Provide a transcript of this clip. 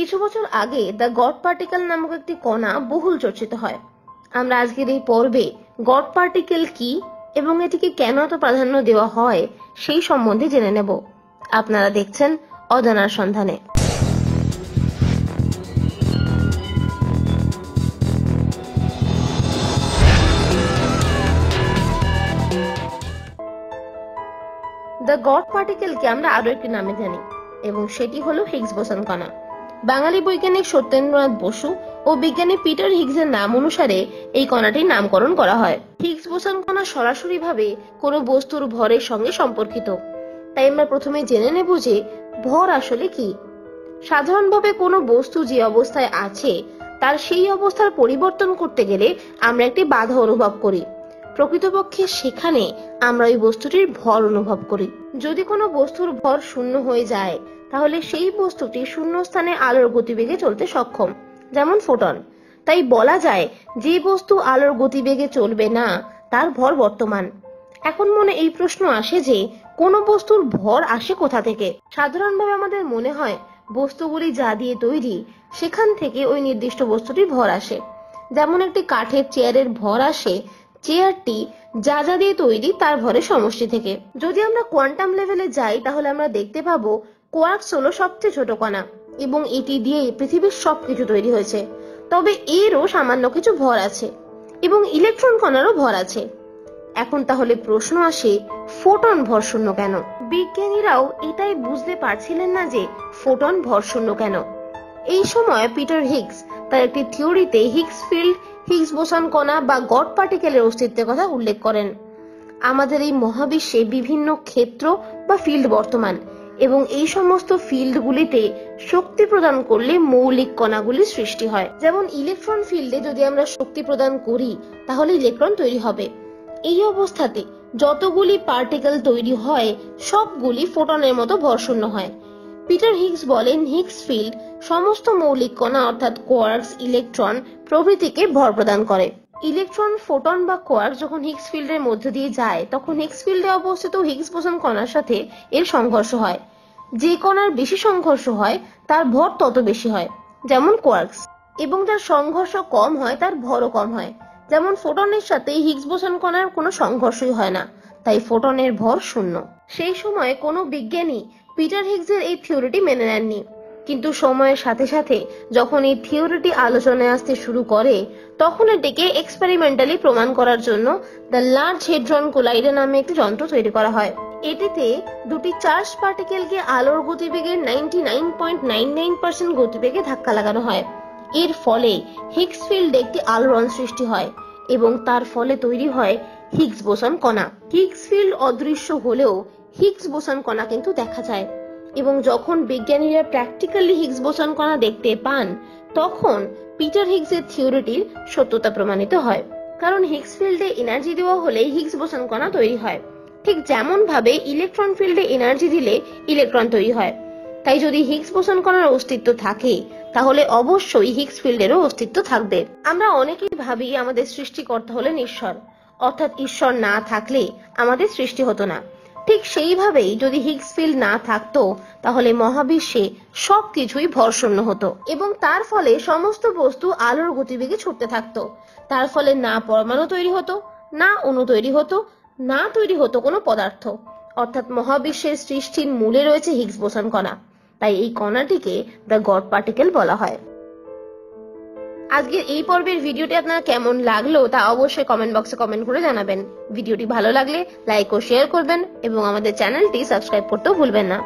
কিছু বছর আগে দ্য গড পার্টিকেল নামক একটি কণা বহুল চর্চিত হয়। আমরা আজকের এই পর্বে গড পার্টিকেল কি এবং এটিকে কেন এত প্রাধান্য দেওয়া হয় সেই সম্বন্ধে জেনে নেব। আপনারা দেখছেন অজানার সন্ধানে। দ্য গড পার্টিকেলকে আমরা আরও একটি নামে জানি এবং সেটি হলো হিগস বোসন কণা। বাঙালি বৈজ্ঞানিক সত্যেন্দ্রনাথ বসু ও বিজ্ঞানী পিটার হিগসের নাম অনুসারে এই কণাটির নামকরণ করা হয়। হিগস বোসন কণা সরাসরিভাবে কোনো বস্তুর ভরের সঙ্গে সম্পর্কিত। তাই আমরা প্রথমে জেনে নেব যে ভর আসলে কি। সাধারণভাবে কোনো বস্তু যে অবস্থায় আছে, তার সেই অবস্থার পরিবর্তন করতে গেলে আমরা একটি বাধা অনুভব করি। প্রকৃতপক্ষে সেখানে আমরা ওই বস্তুটির ভর অনুভব করি। যদি কোনো বস্তুর ভর শূন্য হয়ে যায়, তাহলে সেই বস্তুটি শূন্য স্থানে আলোর গতিবেগে চলতে সক্ষম, যেমন ফোটন। তাই বলা যায়, যে বস্তু আলোর গতিবেগে চলবে না, তার ভর বর্তমান। এখন মনে এই প্রশ্ন আসে যে, কোন বস্তুর ভর আসে কোথা থেকে? সাধারণভাবে আমাদের মনে হয়, বস্তুগুলি যা দিয়ে তৈরি, সেখান থেকে ওই নির্দিষ্ট বস্তুটির ভর আসে। যেমন একটি কাঠের চেয়ারের ভর আসে চেয়ারটি যা যা দিয়ে তৈরি তার ভরের সমষ্টি থেকে। যদি আমরা কোয়ান্টাম লেভেলে যাই, তাহলে আমরা দেখতে পাবো কোয়ার্কস হলো সবচেয়ে ছোট কণা এবং এটি দিয়ে পৃথিবীর সবকিছু তৈরি হয়েছে। তবে এরও সামান্য কিছু ভর আছে এবং ইলেকট্রন কণারও ভর আছে। এখন তাহলে প্রশ্ন আসে ফোটন ভর শূন্য কেন? বিজ্ঞানীরাও এটাই বুঝতে পারছিলেন না যে ফোটন ভর শূন্য কেন। এই সময় পিটার হিগস তার একটি থিওরিতে হিগস ফিল্ড হিগস বোসন কণা বা গড পার্টিকেলের অস্তিত্বের কথা উল্লেখ করেন। আমাদের এই মহাবিশ্বে বিভিন্ন ক্ষেত্র বা ফিল্ড বর্তমান এবং এই সমস্ত ফিল্ডগুলিতে শক্তি প্রদান করলে মৌলিক কণাগুলির সৃষ্টি হয়। যেমন ইলেকট্রন ফিল্ডে যদি আমরা শক্তি প্রদান করি, তাহলে ইলেকট্রন তৈরি হবে। এই অবস্থাতে যতগুলি পার্টিকেল তৈরি হয়, সবগুলি ফোটনের মতো ভরশূন্য হয়। পিটার হিগস বলেন, হিগস ফিল্ড সমস্ত মৌলিক কণা, অর্থাৎ কোয়ার্কস, ইলেকট্রন প্রভৃতিকে ভর প্রদান করে। ইলেকট্রন, ফোটন বা কোয়ার্ক যখন হিগস ফিল্ডের মধ্য দিয়ে যায়, তখন হিগস ফিল্ডে অবস্থিত হিগস বোসন কণার সাথে এর সংঘর্ষ হয়। যে কণার বেশি সংঘর্ষ হয়, তার ভর তত বেশি হয়, যেমন কোয়ার্কস। এবং যার সংঘর্ষ কম হয়, তার ভরও কম হয়। যেমন ফোটনের সাথে হিগস বোসন কণার কোনো সংঘর্ষই হয় না, তাই ফোটনের ভর শূন্য। সেই সময় কোনো বিজ্ঞানী পিটার হিগসের এই থিওরিটি মেনে নেননি। কিন্তু সময়ের সাথে সাথে যখন এই থিওরিটি আলোচনায় আসতে শুরু করে, তখন এটিকে এক্সপেরিমেন্টালি প্রমাণ করার জন্য দ্য লার্জ হেড্রন কোলাইডার নামে একটি যন্ত্র তৈরি করা হয়। এটিতে দুটি চার্জ পার্টিকেলকে আলোর গতিবেগের নাইনটি গতিবেগে ধাক্কা লাগানো হয়। এর ফলে হিগস ফিল্ডে একটি আলোড়ন সৃষ্টি হয় এবং তার ফলে তৈরি হয় হিগস বোসন কণা। হিগস ফিল্ড অদৃশ্য হলেও হিগস বোসন কণা কিন্তু দেখা যায়। এবং যখন বিজ্ঞানীরা প্র্যাকটিক্যালি হিগস বোসন কণা দেখতে পান, তখন পিটার হিগসের থিওরিটির সত্যতা প্রমাণিত হয়। কারণ হিগস ফিল্ডে এনার্জি দেওয়া হলে হিগস বোসন কণা তৈরি হয়। ঠিক যেমন ভাবে ইলেকট্রন ফিল্ডে এনার্জি দিলে ইলেকট্রন তৈরি হয়। তাই যদি হিগস বোসন কণার অস্তিত্ব থাকে, তাহলে অবশ্যই হিগস ফিল্ডেরও অস্তিত্ব থাকবে। আমরা অনেকেই ভাবি আমাদের সৃষ্টিকর্তা হলেন ঈশ্বর। অর্থাৎ ঈশ্বর না থাকলে আমাদের সৃষ্টি হতো না। ঠিক সেইভাবেই যদি হিগস ফিল্ড না থাকতো, তাহলে মহাবিশ্বে সবকিছুই ভরশূন্য হতো এবং তার ফলে সমস্ত বস্তু আলোর গতিবেগে ছুটতে থাকতো। তার ফলে না পরমাণু তৈরি হতো, না অণু তৈরি হতো, না তৈরি হতো কোনো পদার্থ। অর্থাৎ মহাবিশ্বের সৃষ্টির মূলে রয়েছে হিগস বোসন কণা। তাই এই কণাটিকে দ্য গড পার্টিকেল বলা হয়। আজকের এই পর্বের ভিডিওটি আপনার কেমন লাগল তা অবশ্যই কমেন্ট বক্সে কমেন্ট করে জানাবেন। ভিডিওটি ভালো লাগলে লাইক ও শেয়ার করবেন এবং আমাদের চ্যানেলটি সাবস্ক্রাইব করতেও ভুলবেন না।